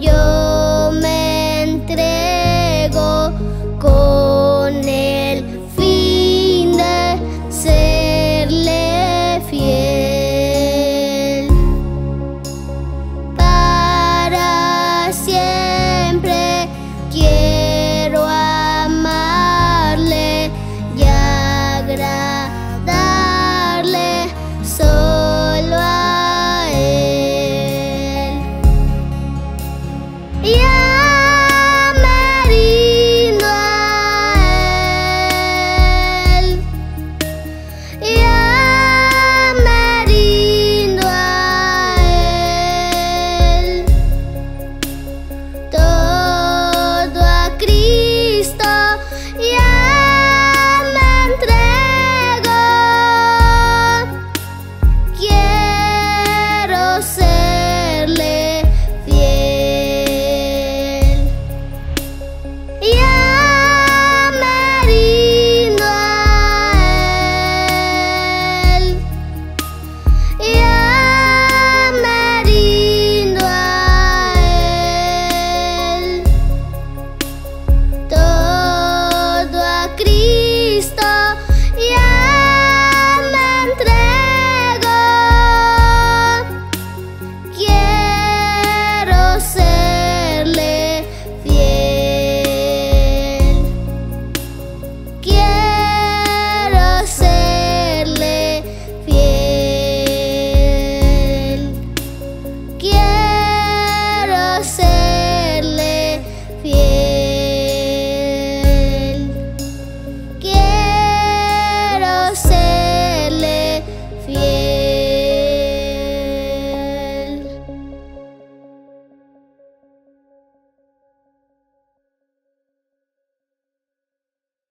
yo.